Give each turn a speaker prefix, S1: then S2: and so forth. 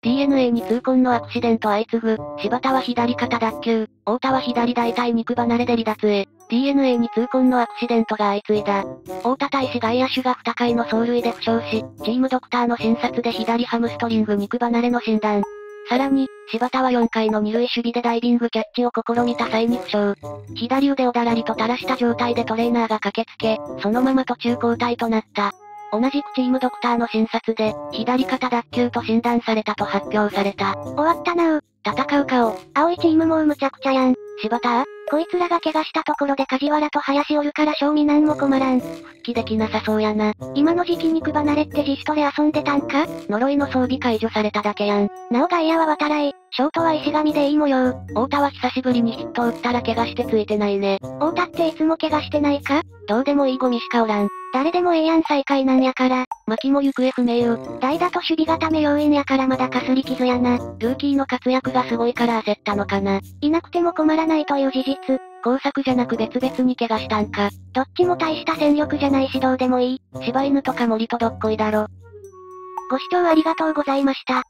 S1: DNA に痛恨のアクシデント相次ぐ、柴田は左肩脱臼、太田は左大腿肉離れで離脱へ。DNA に痛恨のアクシデントが相次いだ。太田大使外野手が不高いの走塁で負傷し、チームドクターの診察で左ハムストリング肉離れの診断。さらに、柴田は4回の二塁守備でダイビングキャッチを試みた際に負傷。左腕をだらりと垂らした状態でトレーナーが駆けつけ、そのまま途中交代となった。同じくチームドクターの診察で、左肩脱臼と診断されたと発表された。
S2: 終わったな
S1: 戦う顔。
S2: 青いチームもうむちゃくちゃやん。
S1: 柴田？
S2: こいつらが怪我したところで梶原と林おるから小見なんも困らん。復
S1: 帰できなさそうやな。
S2: 今の時期肉離れって自主トレ遊んでたんか？
S1: 呪いの装備解除されただけやん。
S2: なお外野は渡来、ショートは石神でいい模様。
S1: 太田は久しぶりにヒットを打ったら怪我してついてないね。
S2: 太田っていつも怪我してないか？
S1: どうでもいいゴミしかおらん。
S2: 誰でもええやん最下位なんやから。
S1: 牧も行方不明よ。
S2: 代打と守備固め要員やからまだかすり傷やな。
S1: ルーキーの活躍がすごいから焦ったのかな。
S2: いなくても困らないという事実。
S1: 工作じゃなく別々に怪我したんか。
S2: どっちも大した戦力じゃないしどうでもいい。
S1: 柴犬とか森とどっこいだろ。
S2: ご視聴ありがとうございました。